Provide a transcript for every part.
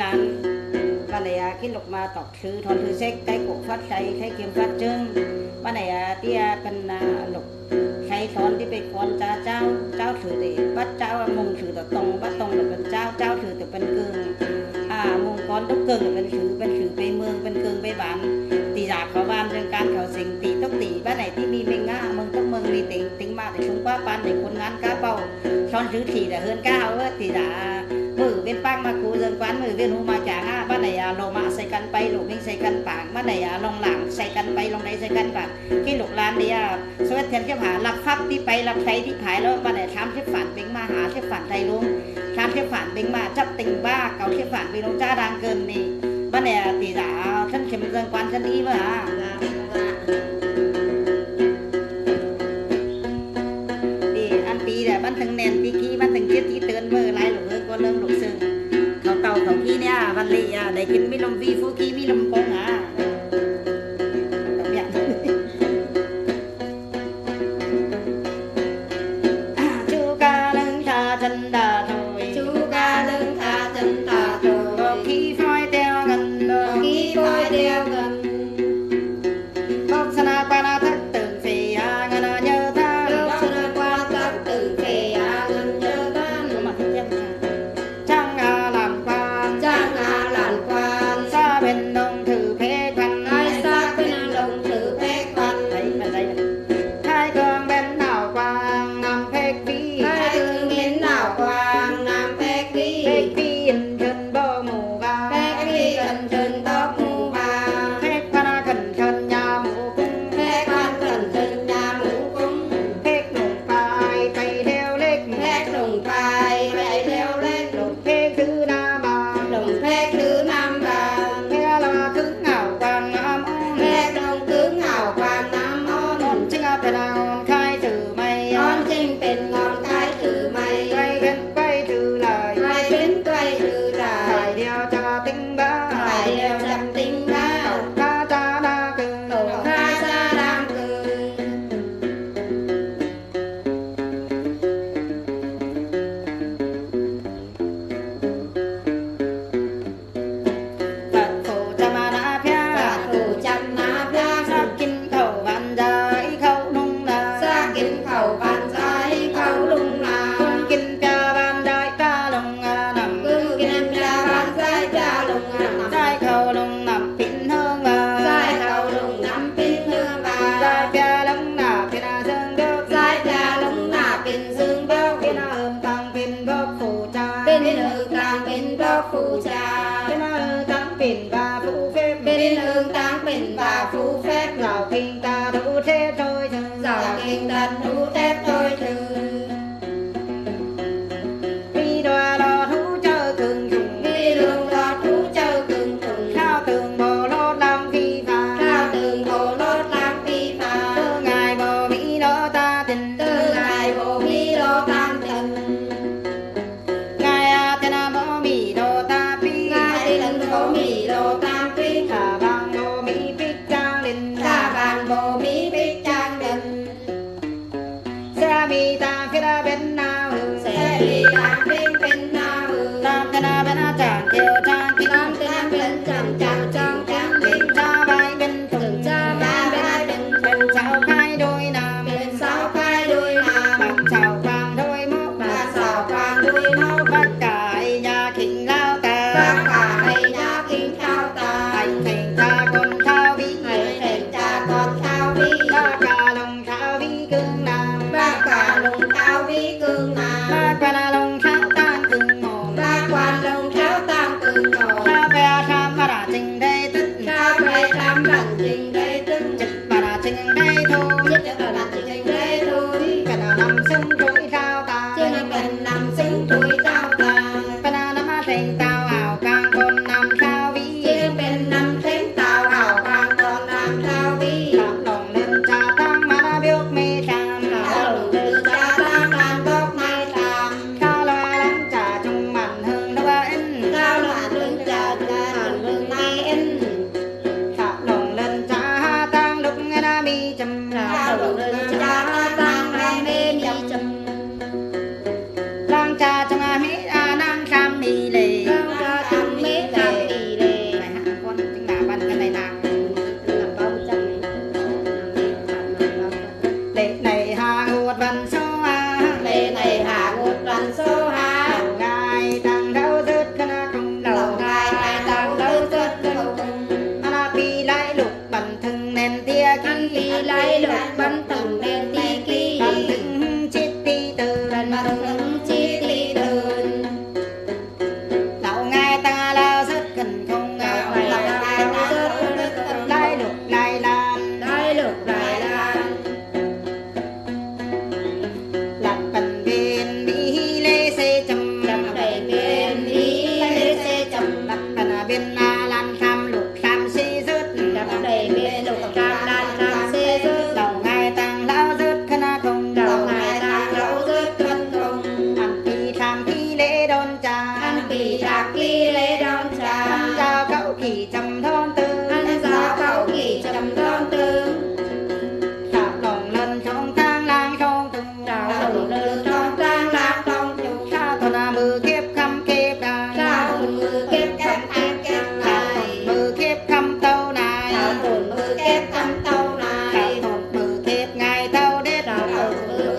lăn và này à cái lục mà tọc thứ thon thứ sách cái cổ phát say cái kiếm phát trưng và này à tia cần lục say thon đi về con cha trao trao thử để bắt trao mùng thử tập tông bắt tông là bên trao trao thử tập bên cường à mùng con đốc cường là bên thử bên thử về mương bên cường về bản tỷ giả có ban trên can khảo sinh tỷ tốc tỷ ba này thì mi mình á mừng tốc mừng vì tính tính mà để chúng qua ban để quân ngán cá bầu son thứ thì là hơn cao tỷ giả มือเวียนปังมาคูเรื่องควันมือเวียนหูมาจ่าห้าบ้านไหนยาลงมาใส่กันไปหลูกมิงใส่กันปากบ้านไหนยาลงหลังใส่กันไปลงไหนใส่กันปากขี้หลูกร้านเดียสวัสดีเทียบหารับฟับที่ไปรับใช้ที่ผายแล้วบ้านไหนทำเทียบฝันเบ่งมาหาเทียบฝันไทยลุงทำเทียบฝันเบ่งมาจับติงบ้าเก่าเทียบฝันไปลงจ้าดังเกินนี่บ้านไหนตีสาวท่นเข็มเรื่องควันฉันนี้มา văn lì à? Đại chính mi làm vi phú khí mi làm con à?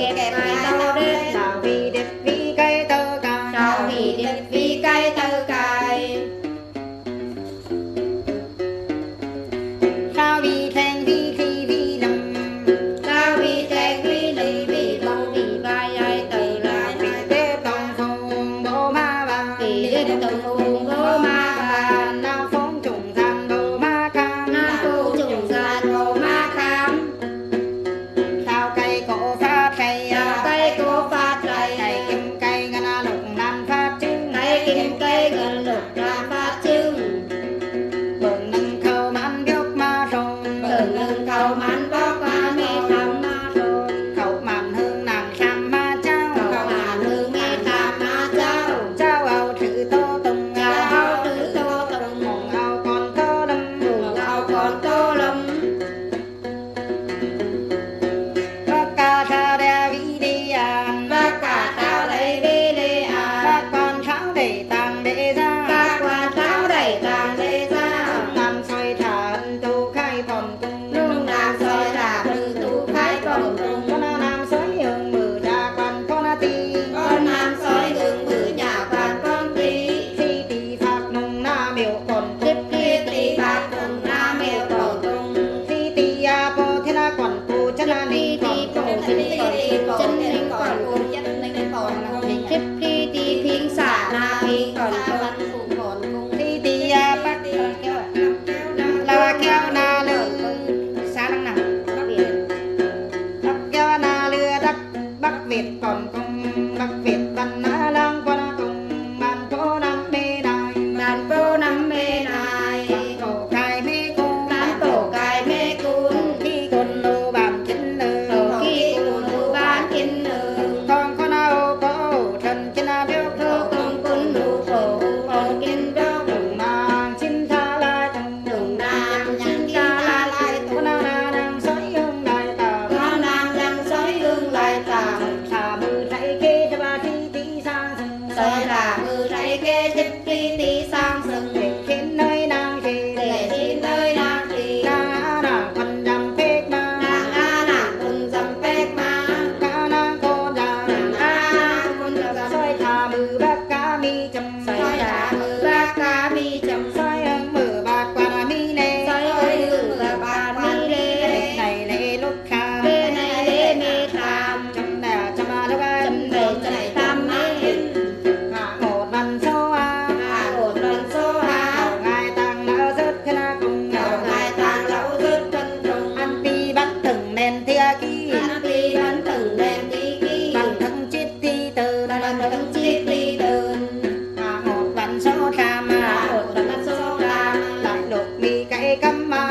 เก็บไป 干嘛？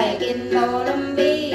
like in Colombia.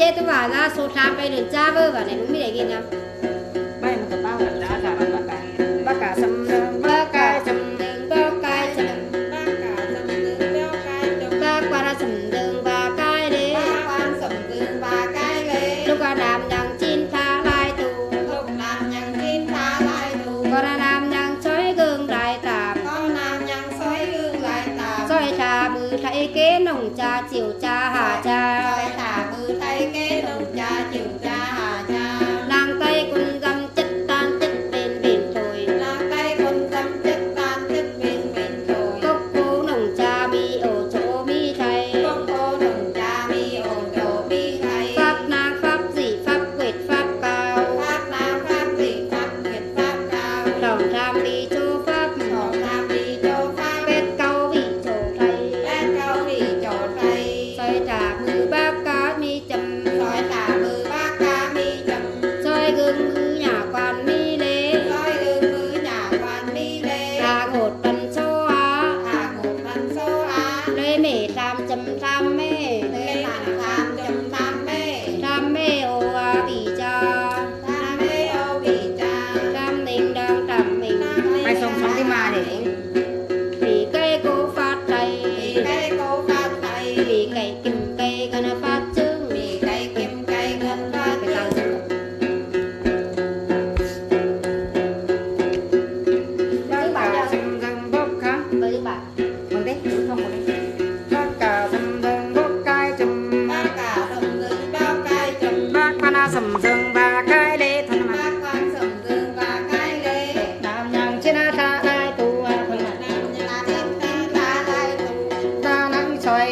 chế tôi bảo ra số tham bay được cha vơ và này cũng biết để ghi nào bay một tập bao đã thả bác cả. Bác cả xâm bác cả xâm đường bao cay xâm bác cả xâm đường bao cay đường. Bác qua ra xâm đường và cay chín tha lai tù. Lúc đàm nhằng chín tha lai tù. Qua ra đàm nhằng gương lại tạm con đàm nhằng soi gương lại tạm soi trà bự thấy kế nồng trà chiều trà hạ trà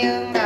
những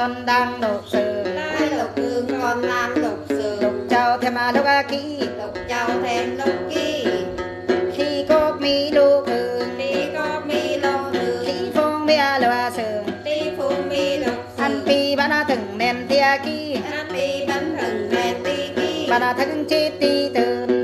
con đang lục sự lai lục hương con nam lục sự lục châu thêm à lục a kỹ lục châu thêm lục kỹ khi có mi lục hương đi có mi lục hương khi phong mi a lô a sừng đi phong mi lục anh pi bán a từng men tia kỹ anh pi bán từng men tia kỹ bán a thân chết ti từ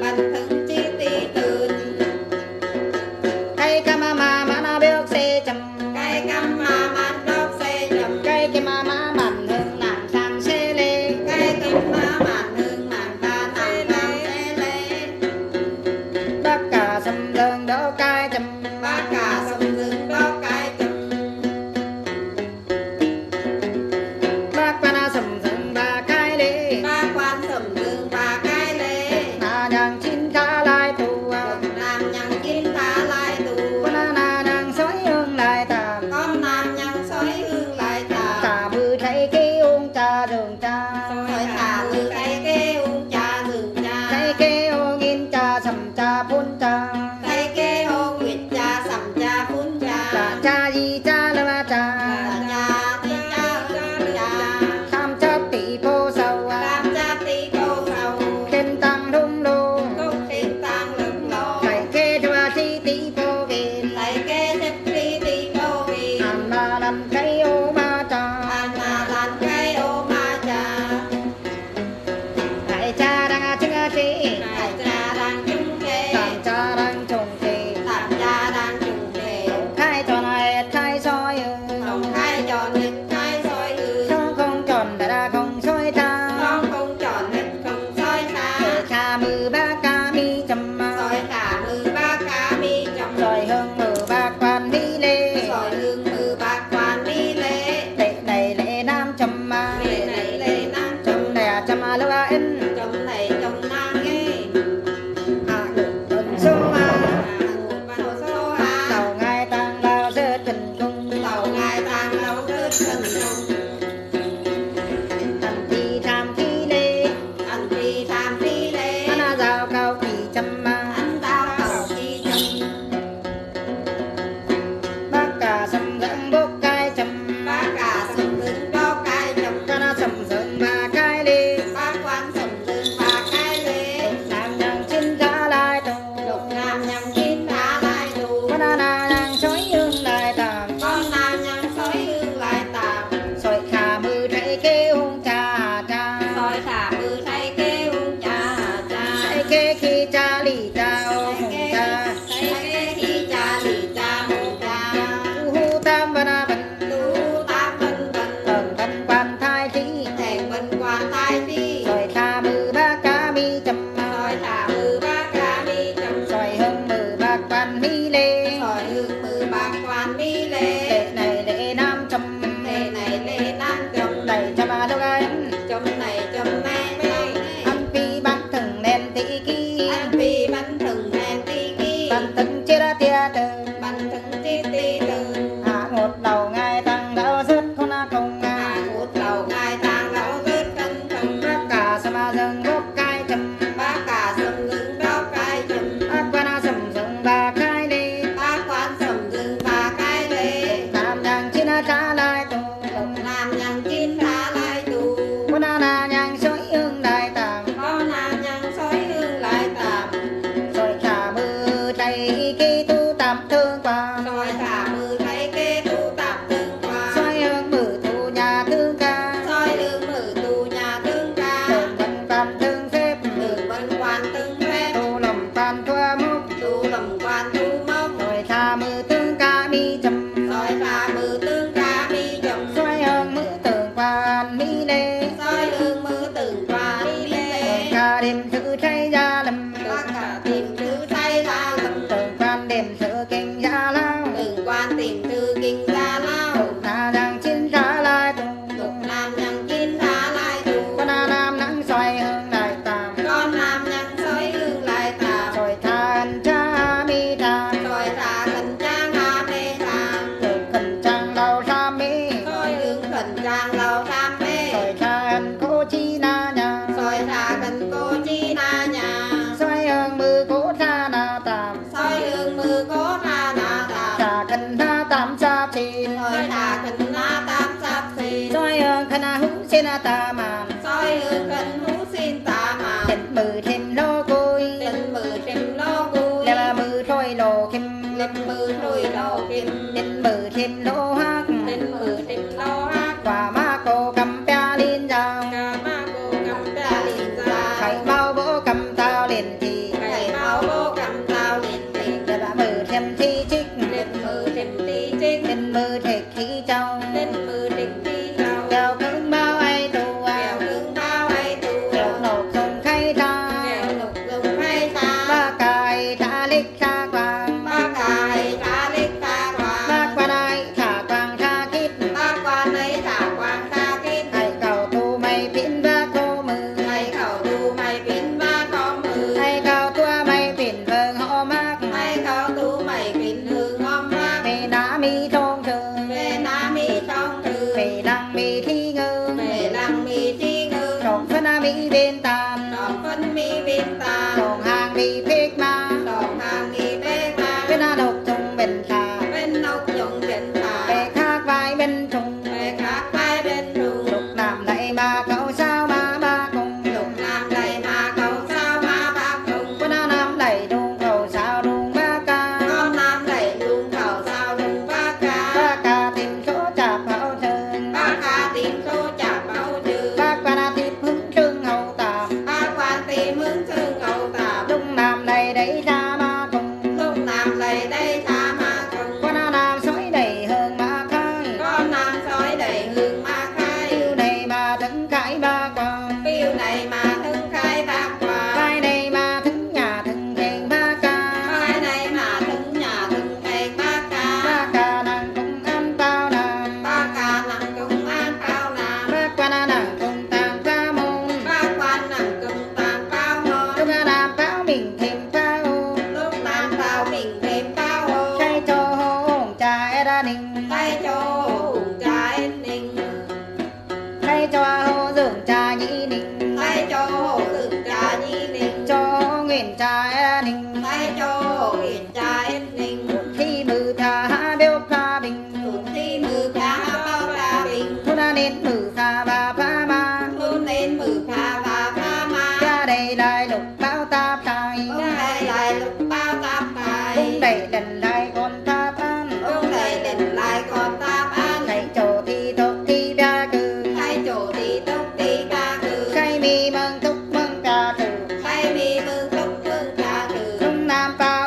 นจางเรา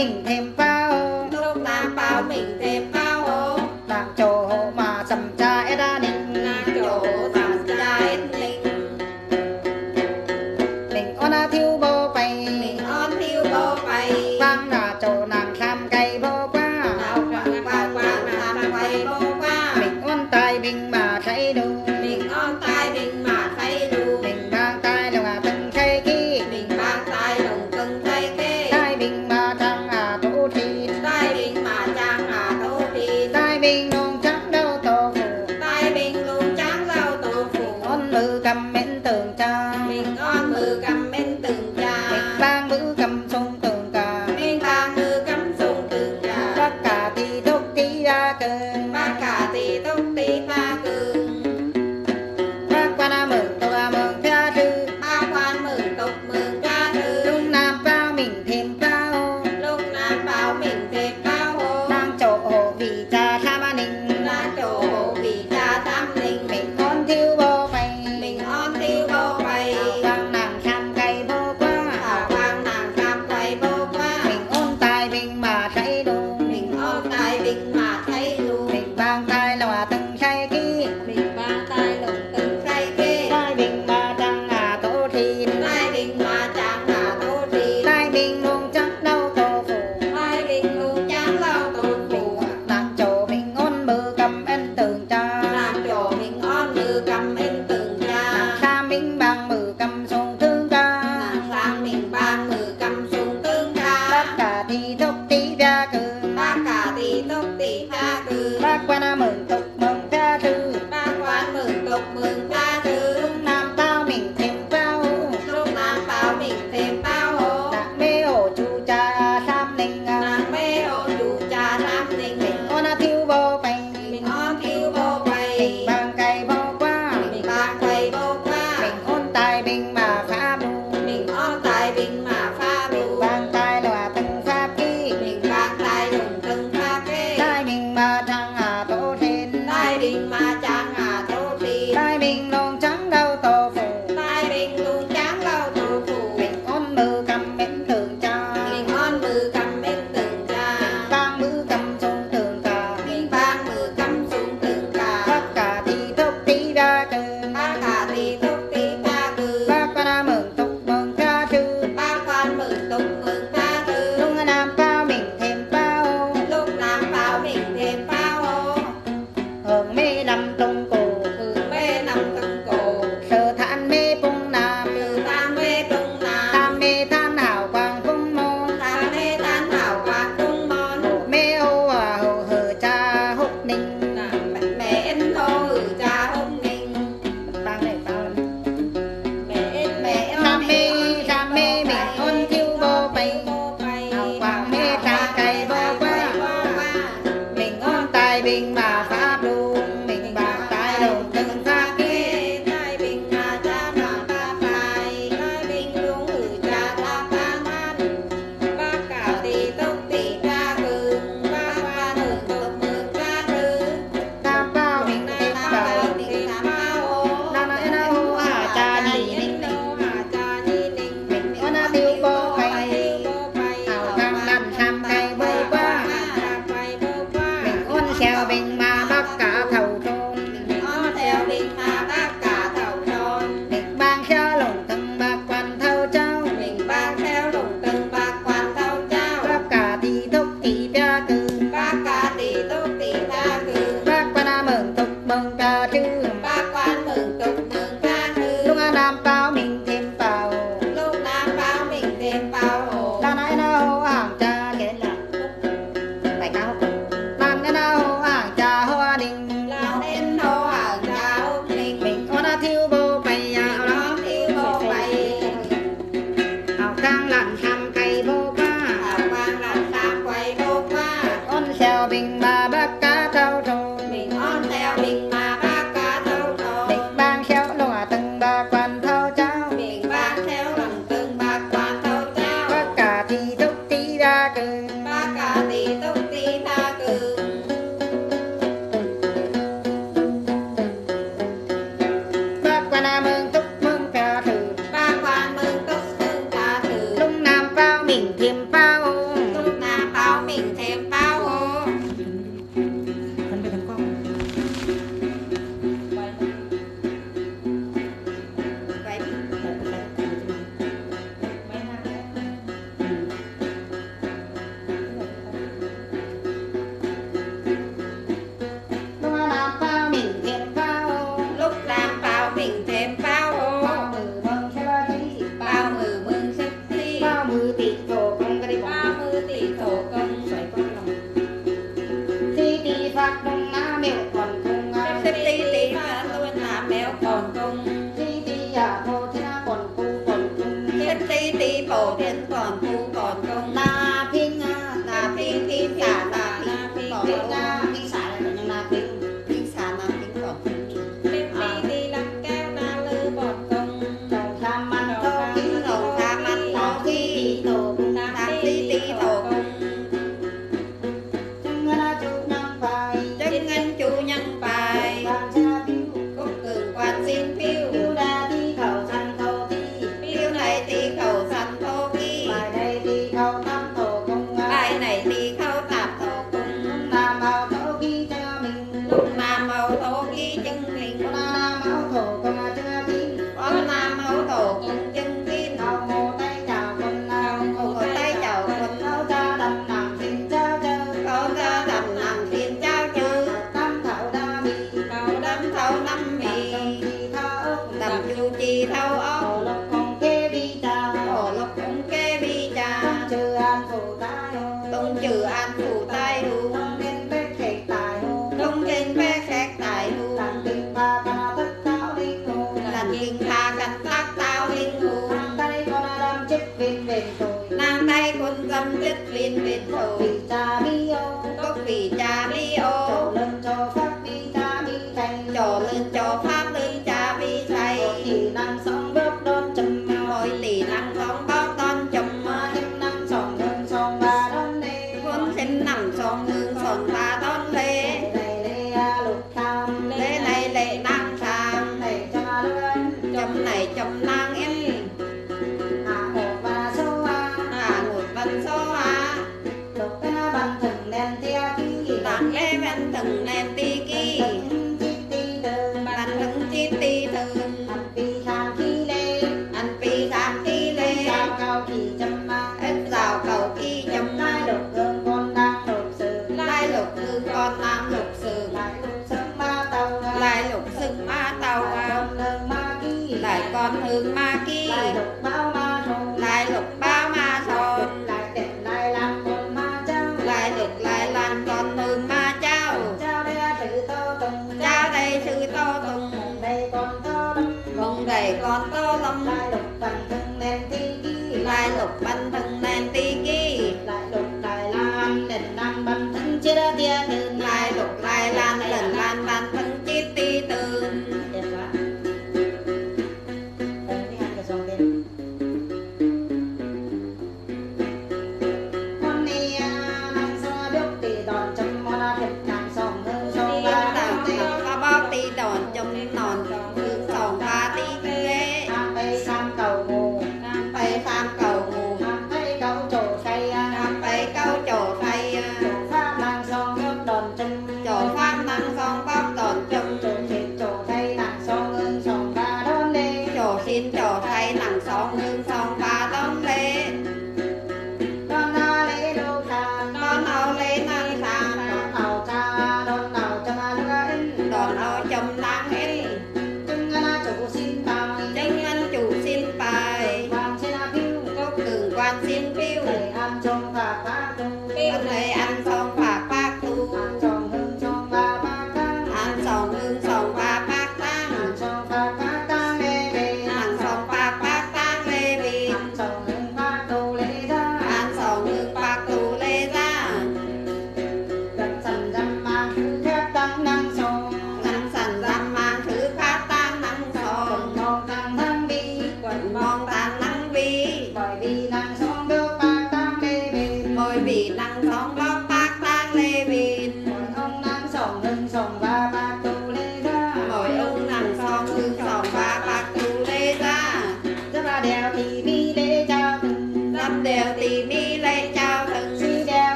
mình thêm bao second. Ma tàu à lại con hương ma ki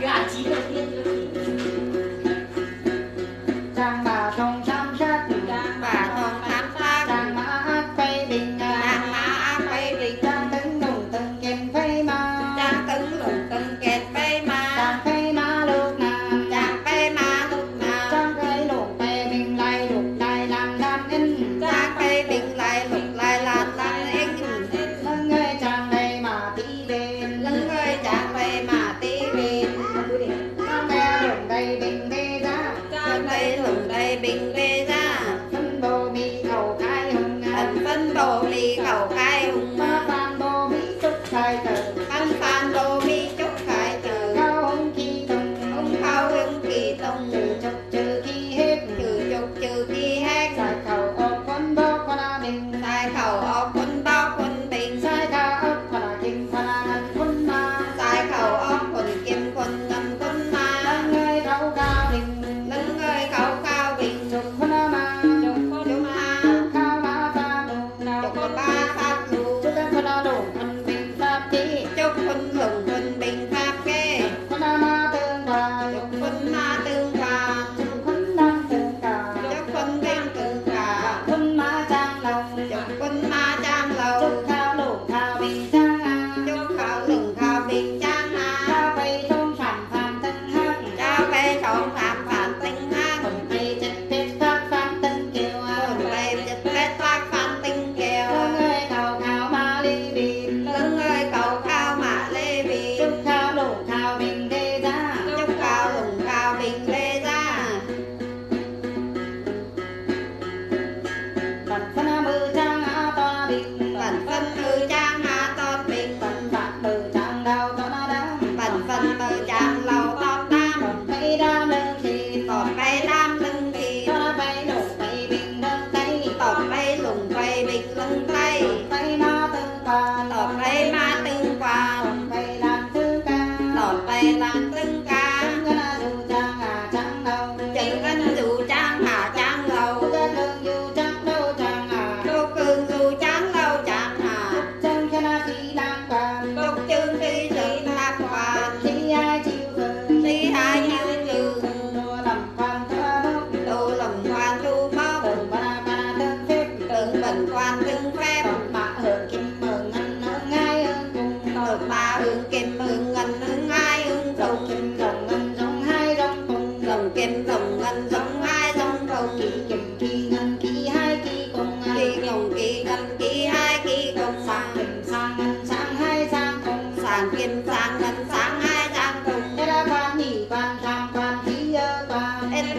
gatinho.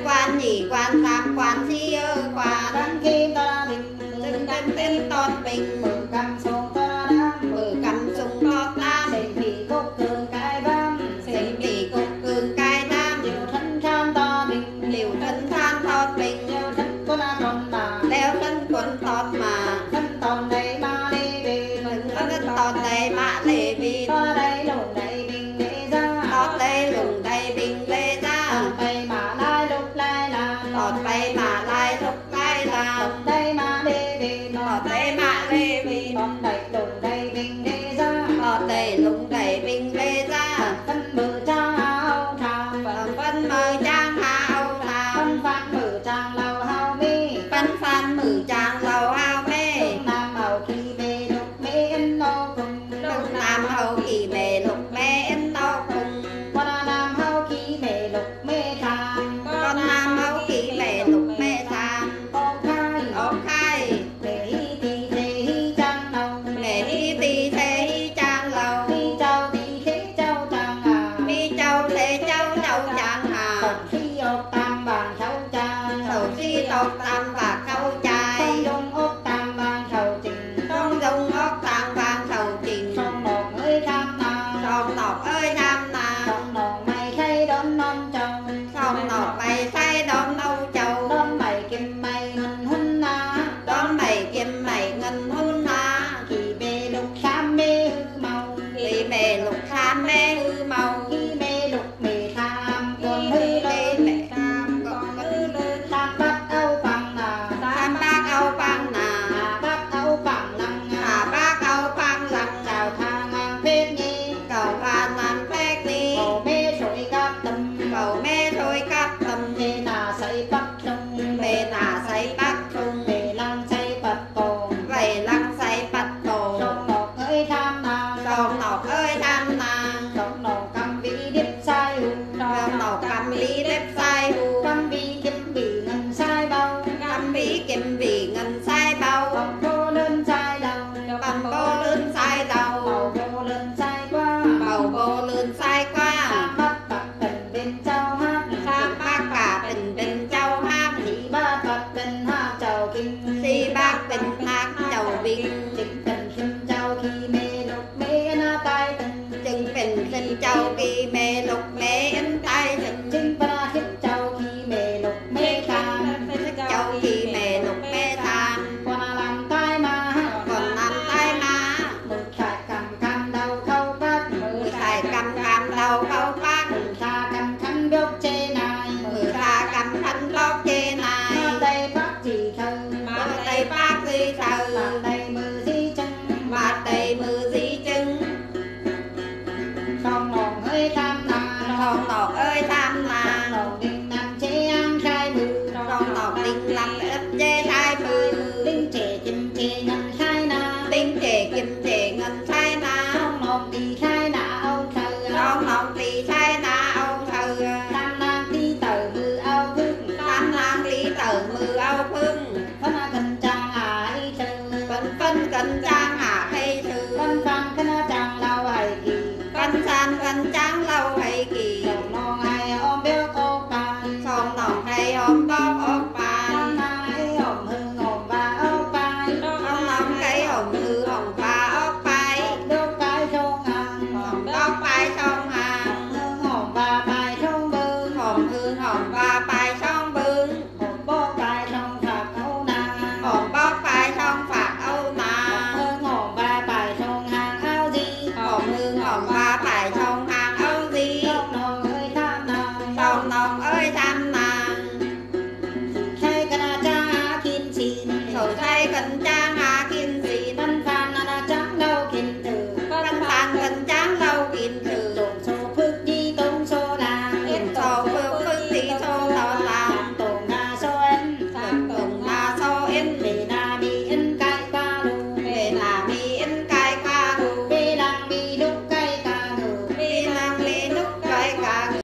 quan nhị quan tam quan si quan